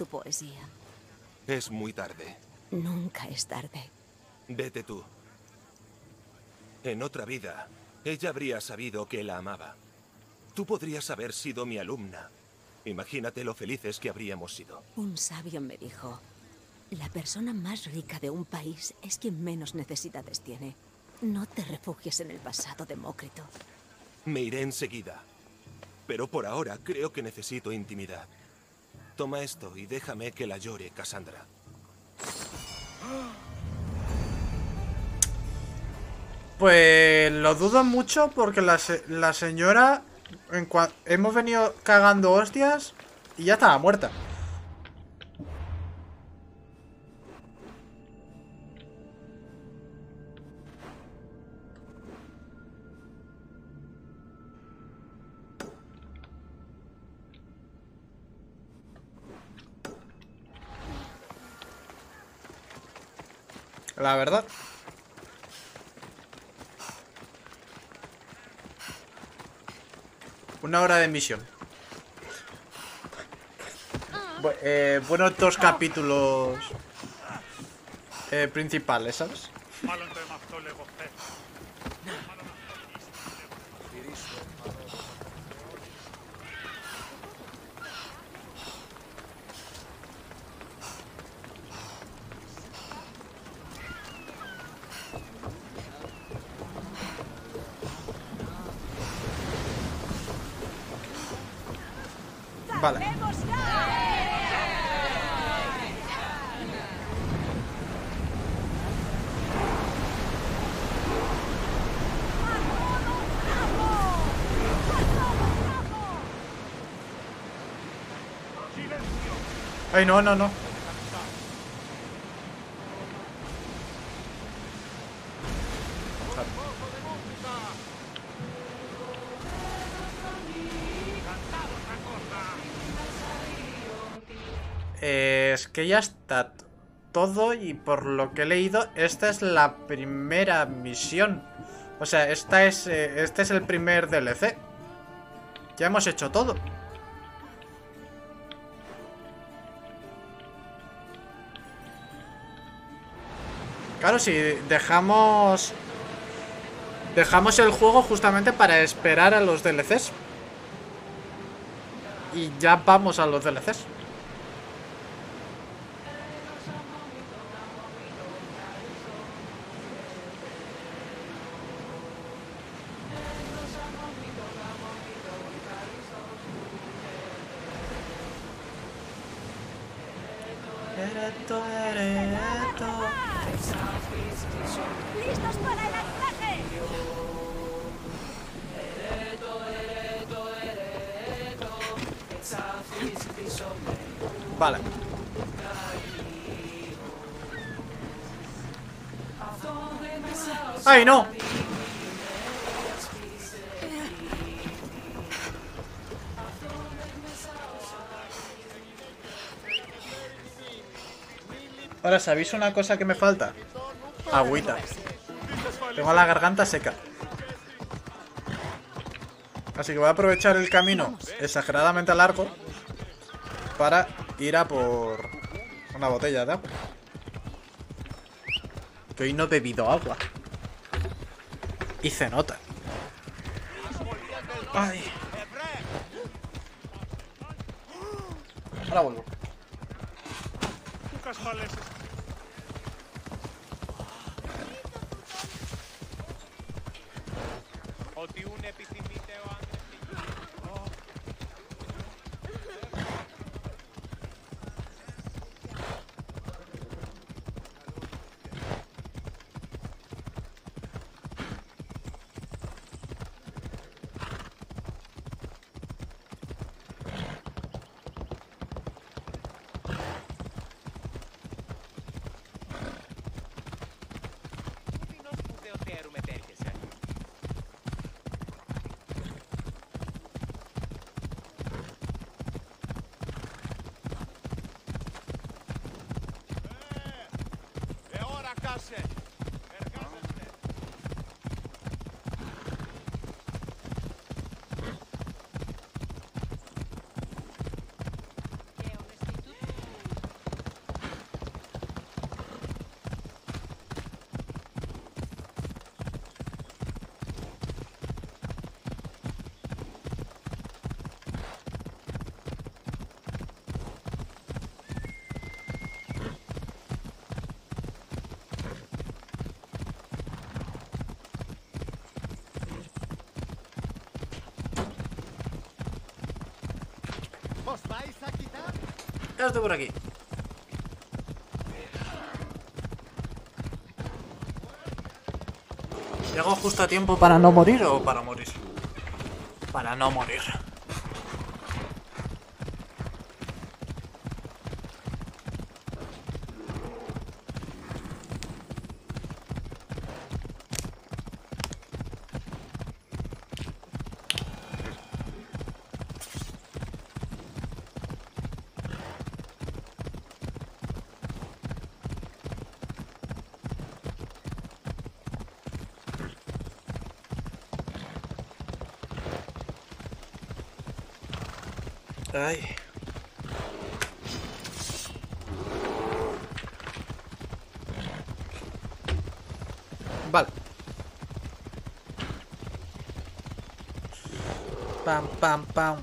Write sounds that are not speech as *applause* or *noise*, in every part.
tu poesía. Es muy tarde. Nunca es tarde. Vete tú. En otra vida, ella habría sabido que la amaba. Tú podrías haber sido mi alumna. Imagínate lo felices que habríamos sido. Un sabio me dijo, la persona más rica de un país es quien menos necesidades tiene. No te refugies en el pasado, Demócrito. Me iré enseguida. Pero por ahora creo que necesito intimidad. Toma esto y déjame que la llore, Cassandra. Pues lo dudo mucho porque la, la señora... En hemos venido cagando hostias y ya estaba muerta. La verdad. Una hora de emisión. Bu- eh, buenos dos capítulos eh, principales, ¿sabes? Ay, no, no, no. Es que ya está todo y por lo que he leído, esta es la primera misión. O sea, esta es, eh, este es el primer DLC. Ya hemos hecho todo. Claro, si dejamos... Dejamos el juego justamente para esperar a los DLCs. Y ya vamos a los DLCs. ¡Listos para el ataque! Vale. ¡Ay, no! Ahora, ¿sabéis una cosa que me falta? Agüita. Tengo la garganta seca. Así que voy a aprovechar el camino exageradamente largo para ir a por una botella de agua. Que hoy no he bebido agua. Y se nota. Ay. Ahora vuelvo. Ya estoy por aquí. ¿Llego justo a tiempo para no morir o para morir? Para no morir. Ay. Vale. Pam, pam.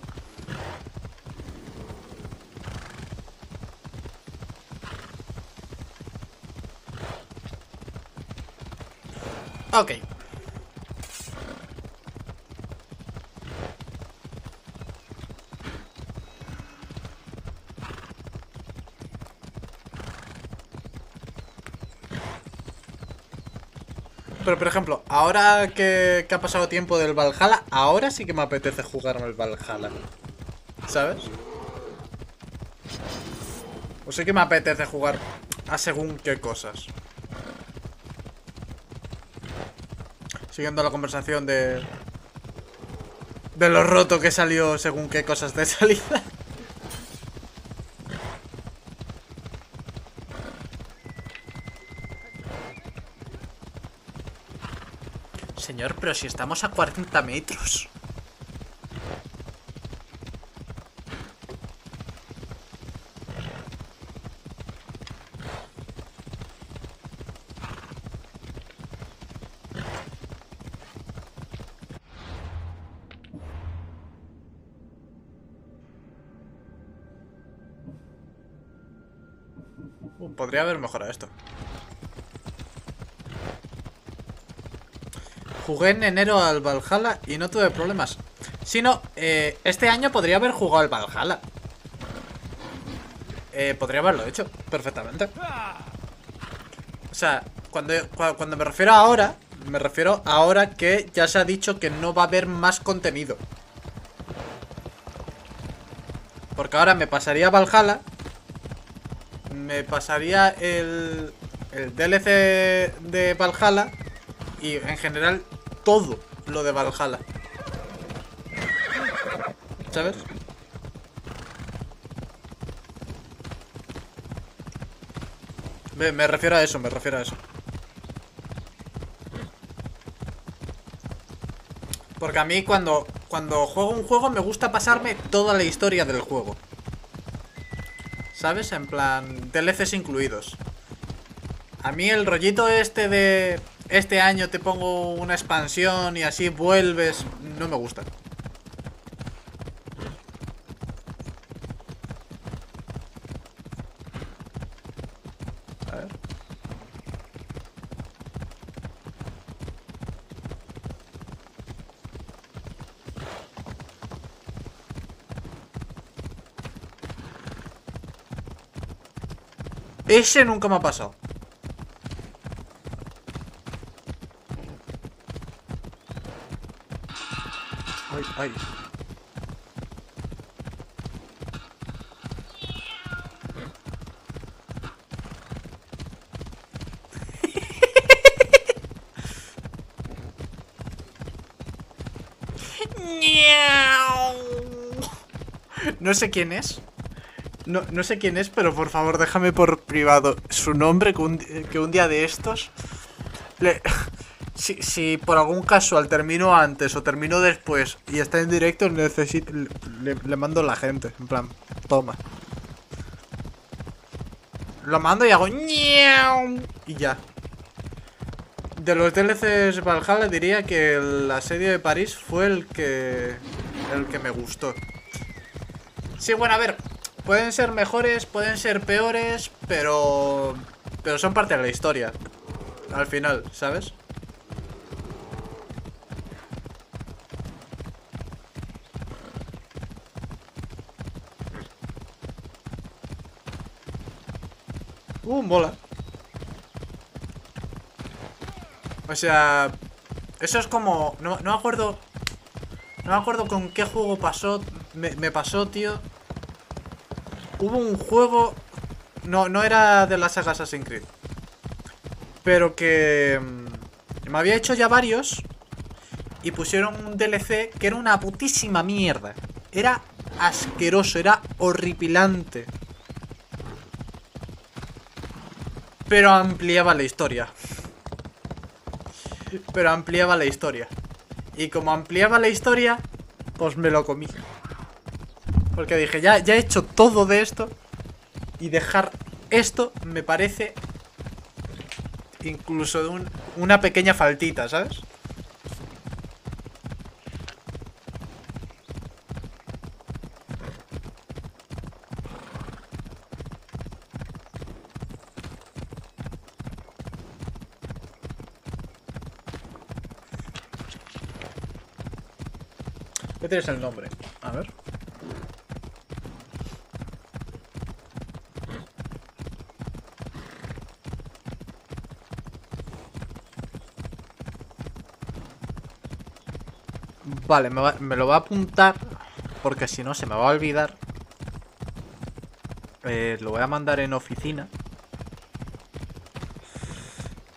Pero por ejemplo, ahora que, ha pasado tiempo del Valhalla, ahora sí que me apetece jugarme el Valhalla. ¿Sabes? O sí que me apetece jugar a según qué cosas. Siguiendo la conversación de... De lo roto que salió según qué cosas de salida. Pero si estamos a 40 metros. Podría haber mejorado esto. Jugué en enero al Valhalla y no tuve problemas. Si no, eh, este año podría haber jugado al Valhalla. Eh, podría haberlo hecho perfectamente. O sea, cuando, cua- cuando me refiero a ahora, me refiero ahora que ya se ha dicho que no va a haber más contenido. Porque ahora me pasaría Valhalla. Me pasaría el, el DLC de Valhalla. Y en general todo lo de Valhalla. ¿Sabes? Me, refiero a eso, me refiero a eso. Porque a mí cuando, cuando juego un juego me gusta pasarme toda la historia del juego. ¿Sabes? En plan, DLCs incluidos. A mí el rollito este de... Este año te pongo una expansión y así vuelves... No me gusta. Ese nunca me ha pasado. No sé quién es. No, no sé quién es, pero por favor déjame por privado su nombre que un, que un día de estos... le- si, por algún casual termino antes o termino después y está en directo, necesito, le, mando a la gente. En plan, toma. Lo mando y hago... Y ya. De los DLCs Valhalla diría que el asedio de París fue el que... El que me gustó. Sí, bueno, a ver. Pueden ser mejores, pueden ser peores, pero... Pero son parte de la historia. Al final, ¿sabes? Uh, mola. O sea, eso es como... No, no me acuerdo... No me acuerdo con qué juego pasó. Me, me pasó, tío. Hubo un juego... No, no era de la saga Assassin's Creed. Pero que... mm, Me había hecho ya varios. Y pusieron un DLC que era una putísima mierda. Era asqueroso, era horripilante. Pero ampliaba la historia. Pero ampliaba la historia. Y como ampliaba la historia, pues me lo comí. Porque dije, ya, ya he hecho todo de esto. Y dejar esto me parece incluso una pequeña faltita, ¿sabes? ¿Qué tienes el nombre? A ver. Vale, me, va- me lo voy a apuntar porque si no se me va a olvidar. Eh, lo voy a mandar en oficina.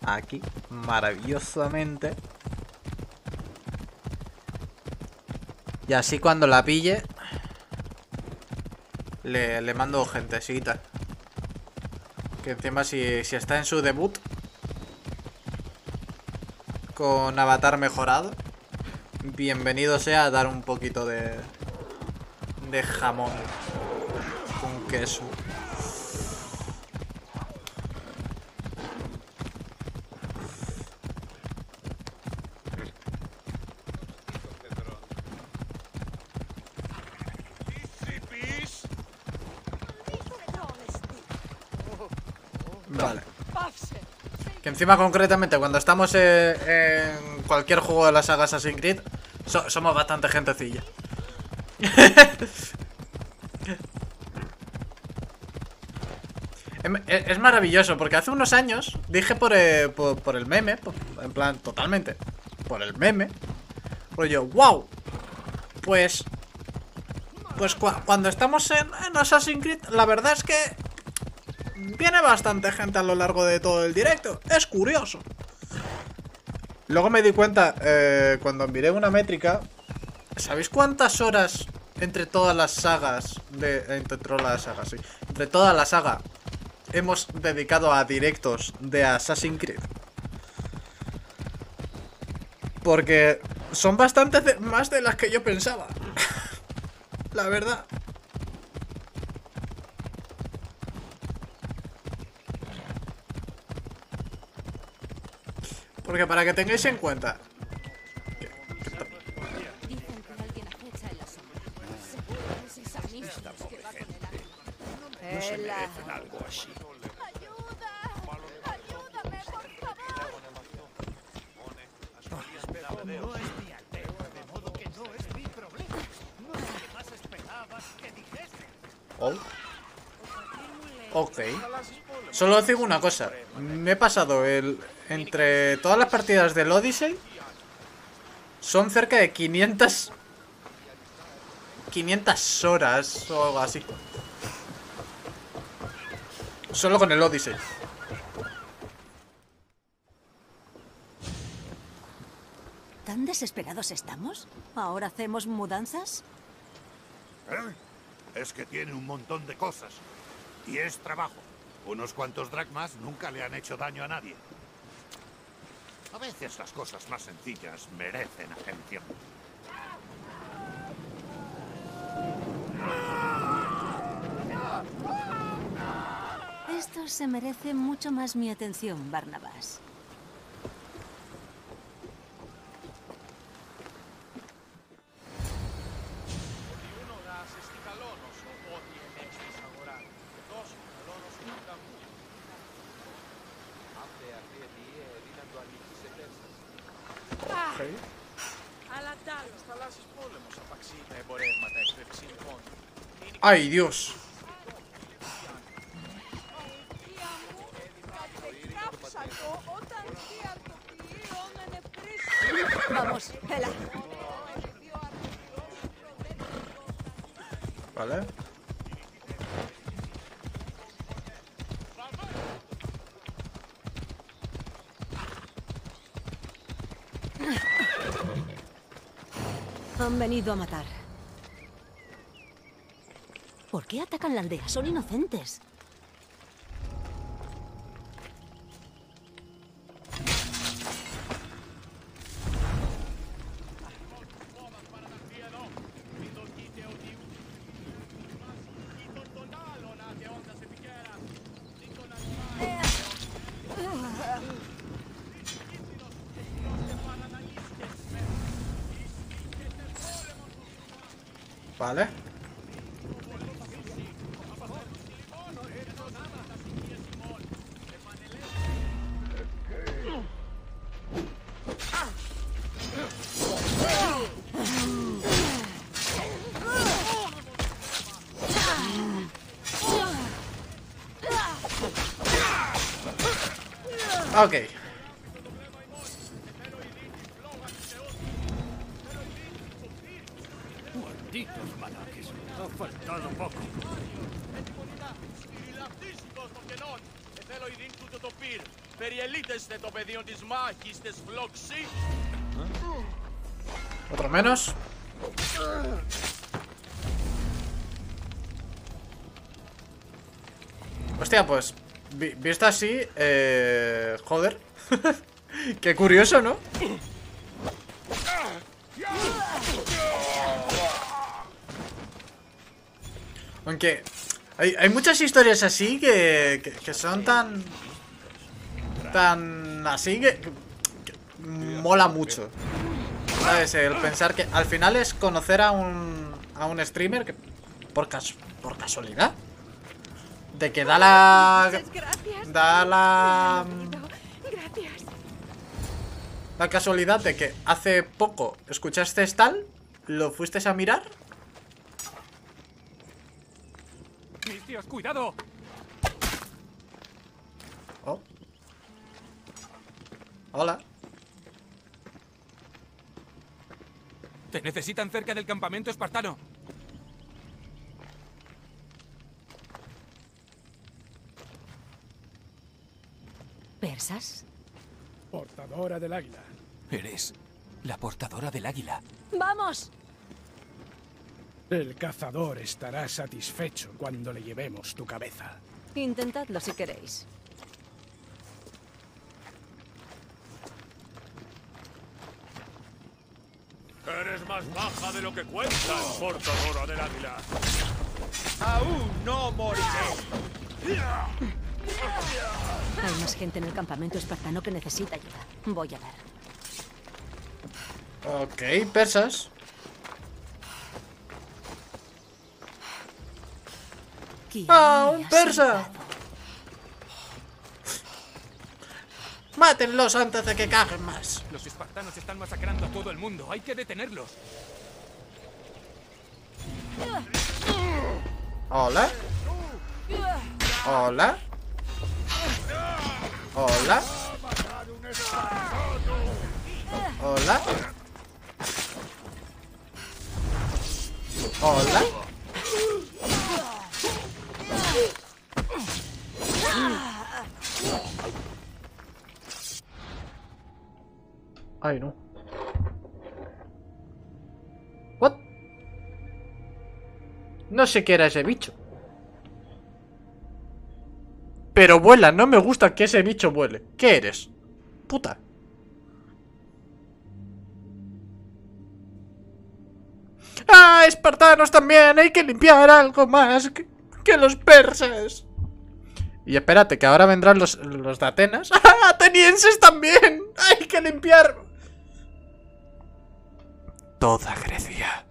Aquí, maravillosamente. Y así cuando la pille Le, le mando gentecita. Que encima si, si está en su debut Con avatar mejorado Bienvenido sea a dar un poquito de De jamón Con queso Vale Que encima concretamente cuando estamos eh, en cualquier juego de la saga Assassin's Creed so- Somos bastante gentecilla. *laughs* Es maravilloso porque hace unos años dije por, eh, por, el meme, en plan totalmente, por el meme, rollo, wow, pues, pues cua- cuando estamos en Assassin's Creed, la verdad es que viene bastante gente a lo largo de todo el directo, es curioso. Luego me di cuenta, eh, cuando miré una métrica, ¿sabéis cuántas horas entre todas las sagas de entre todas las sagas, sí, entre toda la saga hemos dedicado a directos de Assassin's Creed? Porque son bastante de- más de las que yo pensaba. *laughs* la verdad. Porque para que tengáis en cuenta. No se merecen algo así. ¡Ayuda! ¡Ayúdame, por favor! No es mi aldea, de modo que no es mi problema. No sé qué más esperabas que dijese. Oh. Ok. Solo os digo una cosa. Me he pasado el. Entre todas las partidas del Odyssey. Son cerca de 500. 500 horas o algo así. Solo con el Odyssey. ¿Tan desesperados estamos? ¿Ahora hacemos mudanzas? ¿Eh? Es que tiene un montón de cosas. Y es trabajo. Unos cuantos dracmas nunca le han hecho daño a nadie. A veces las cosas más sencillas merecen atención. Esto se merece mucho más mi atención, Barnabas. ¡Ay, Dios! Vamos, Hela. Vale. Han venido a matar. ¿Por qué atacan la aldea? Son inocentes. Ok. Malditos malaques. Ha faltado poco. Λαυτίστικος των κενών. Εθέλω ειρήν τούτο το πυρ. Περιελείτεστε το πεδίο της μάχης της φλόξη. Otro menos. Hostia, pues, vi- visto así, eh, joder. *laughs* Qué curioso, ¿no? Aunque hay, hay muchas historias así que, que, son tan... Tan así que- que mola mucho. ¿Sabes? El pensar que al final es conocer a un, a un streamer que por, cas- por casualidad. De que da la... Da la... Gracias. La casualidad de que hace poco escuchaste tal, lo fuiste a mirar. ¡Mis tíos, cuidado! Oh. Hola. Te necesitan cerca del campamento espartano. ¿Persas? Portadora del águila. Eres la portadora del águila. ¡Vamos! El cazador estará satisfecho cuando le llevemos tu cabeza. Intentadlo si queréis. Eres más baja de lo que cuentas, portadora del águila. Aún no moriré. Hay más gente en el campamento espartano que necesita ayuda. Voy a ver. Ok, persas. ¿Quién ¡Ah, un persa! Mátenlos antes de que caguen más. Los espartanos están masacrando a todo el mundo. Hay que detenerlos. Hola. Hola. Hola. Hola. Hola. Ay, no. What? No sé qué era ese bicho. Pero vuela, no me gusta que ese bicho vuele. ¿Qué eres? Puta. ¡Ah, espartanos también! Hay que limpiar algo más que, los persas. Y espérate, que ahora vendrán los, los de Atenas. *laughs* ¡Ah, atenienses también! ¡Hay que limpiar! Toda Grecia.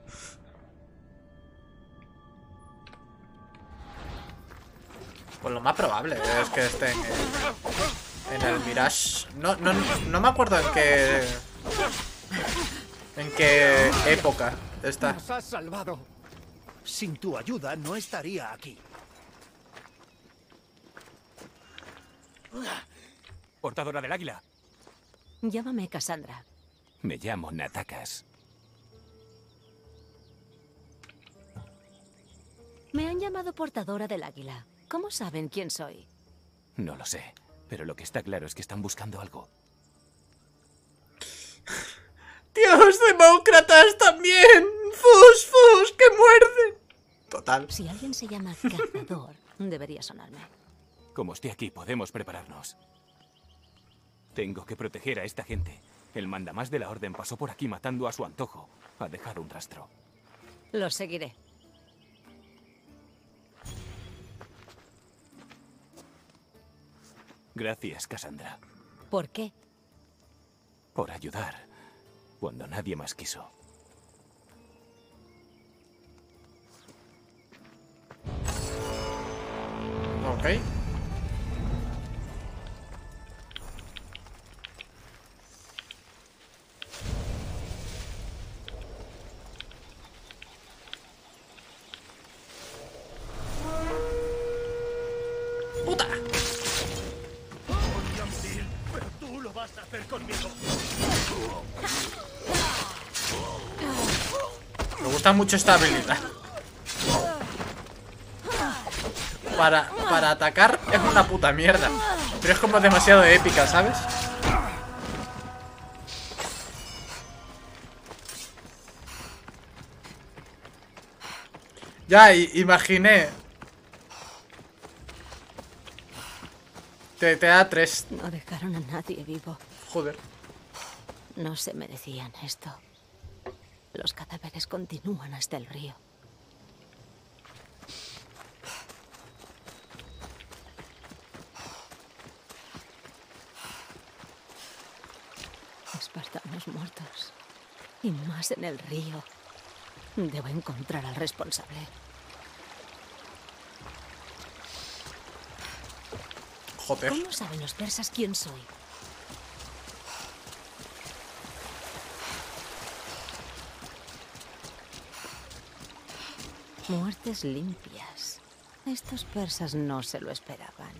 Pues lo más probable es que estén en, en el Mirage. No, no, no me acuerdo en qué. En qué época está. Nos has salvado. Sin tu ayuda no estaría aquí. portadora del águila. Llámame Cassandra. Me llamo Natakas. Me han llamado portadora del águila. ¿Cómo saben quién soy? No lo sé, pero lo que está claro es que están buscando algo. *laughs* ¡Dios, demócratas también! ¡Fus, fus, que muerden! Total. Si alguien se llama cazador, *laughs* debería sonarme. Como esté aquí, podemos prepararnos. Tengo que proteger a esta gente. El mandamás de la orden pasó por aquí matando a su antojo. Ha dejado un rastro. Lo seguiré. Gracias, Cassandra, ¿Por qué? por ayudar cuando nadie más quiso. Ok. Gusta mucho esta habilidad. Para, para atacar es una puta mierda. Pero es como demasiado épica, ¿sabes? Ya, imaginé. Te, te da tres. No dejaron a nadie vivo. Joder. No se merecían esto. Los cadáveres continúan hasta el río. Espartanos muertos. Y más en el río. Debo encontrar al responsable. Joder. ¿Cómo saben los persas quién soy? Muertes limpias. Estos persas no se lo esperaban.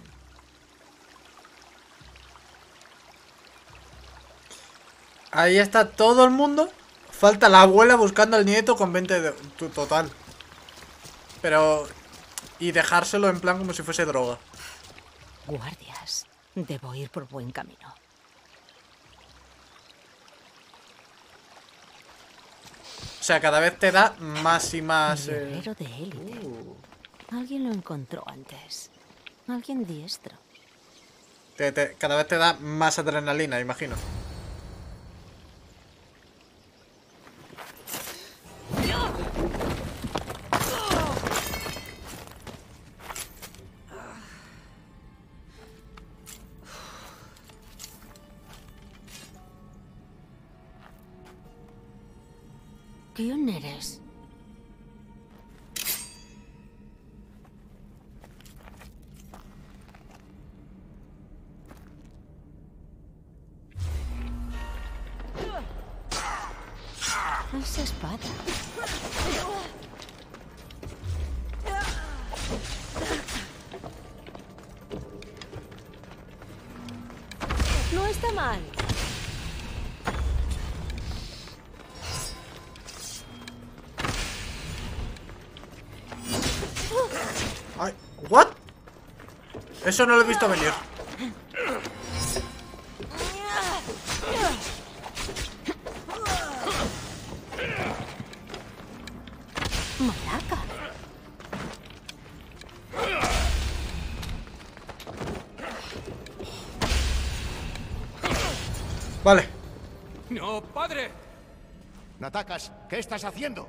Ahí está todo el mundo. Falta la abuela buscando al nieto con 20 de total. Pero... Y dejárselo en plan como si fuese droga. Guardias. Debo ir por buen camino. Sea, cada vez te da más y más... eh, de élite. Alguien lo encontró antes. Alguien diestro. te- te- cada vez te da más adrenalina, imagino. Eso no lo he visto venir. Malaca. Vale. ¡No, padre! Natakas, ¿qué estás haciendo?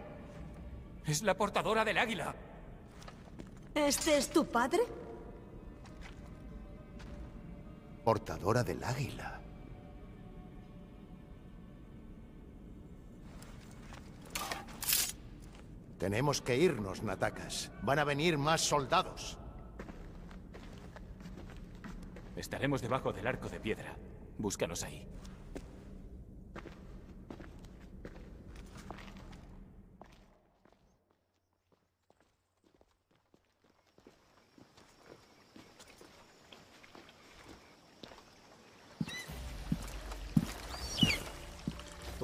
Es la portadora del águila. ¿Este es tu padre? Portadora del águila. Tenemos que irnos, Natakas. Van a venir más soldados. Estaremos debajo del arco de piedra. Búscanos ahí.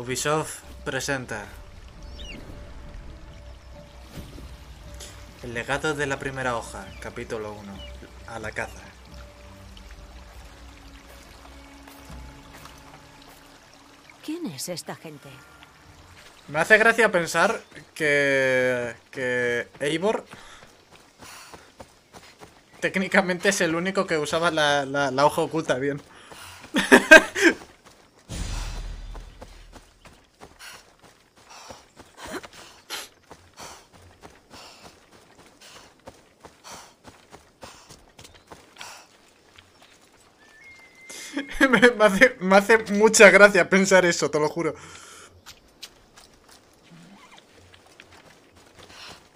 Ubisoft presenta El legado de la primera hoja, capítulo 1, a la caza. ¿Quién es esta gente? Me hace gracia pensar que, que Eivor técnicamente es el único que usaba la, la, la hoja oculta bien. *laughs* me, hace, me hace mucha gracia pensar eso, te lo juro.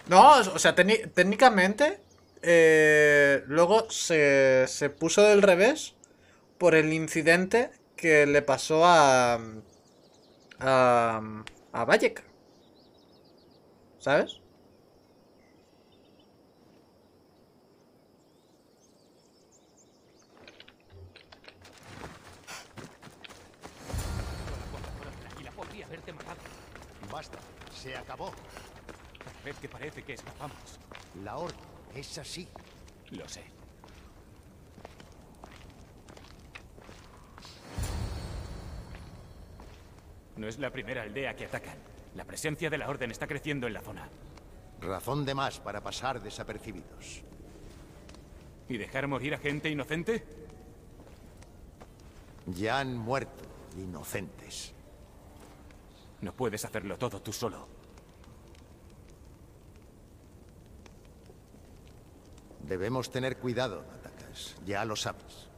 No, o sea, técni- técnicamente eh, luego se, se puso del revés por el incidente que le pasó a a, a Bayek. ¿Sabes? Y la podría haberte matado. Basta, se acabó. Cada vez que parece que escapamos. La orden es así. Lo sé. No es la primera aldea que atacan. La presencia de la Orden está creciendo en la zona. Razón de más para pasar desapercibidos. ¿Y dejar morir a gente inocente? Ya han muerto inocentes. No puedes hacerlo todo tú solo. Debemos tener cuidado, Atacas. Ya lo sabes.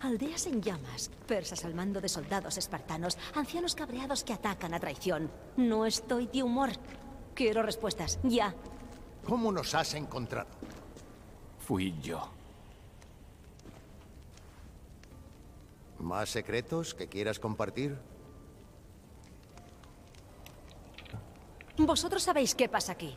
Aldeas en llamas, persas al mando de soldados espartanos, ancianos cabreados que atacan a traición. No estoy de humor. Quiero respuestas, ya. ¿Cómo nos has encontrado? Fui yo. ¿Más secretos que quieras compartir? Vosotros sabéis qué pasa aquí.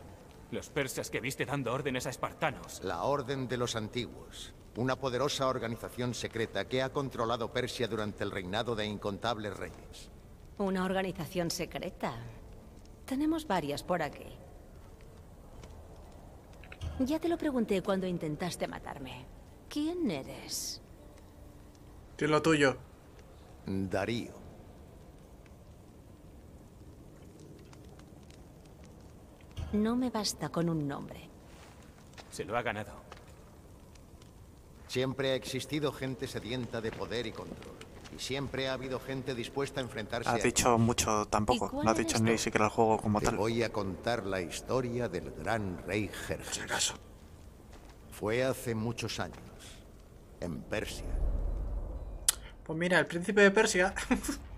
Los persas que viste dando órdenes a espartanos. La Orden de los Antiguos. Una poderosa organización secreta que ha controlado Persia durante el reinado de incontables reyes. Una organización secreta. Tenemos varias por aquí. Ya te lo pregunté cuando intentaste matarme. ¿Quién eres? Lo tuyo. Darío. No me basta con un nombre. Se lo ha ganado. Siempre ha existido gente sedienta de poder y control. Y siempre ha habido gente dispuesta a enfrentarse Ha a dicho mucho ¿Y tampoco. No ha eres dicho ni siquiera el juego como Te tal. voy a contar la historia del gran rey Jerjes. Fue hace muchos años, en Persia. Pues mira, el príncipe de Persia. *laughs*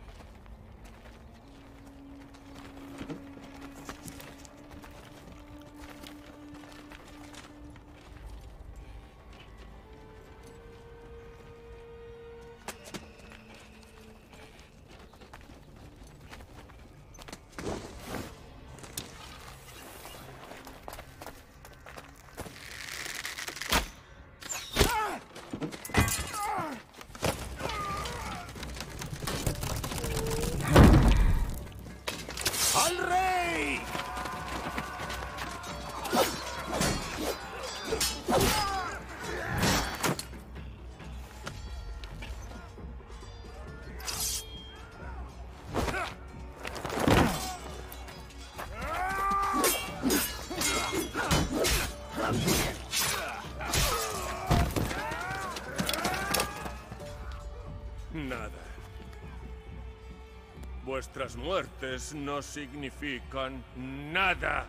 Vuestras muertes no significan nada.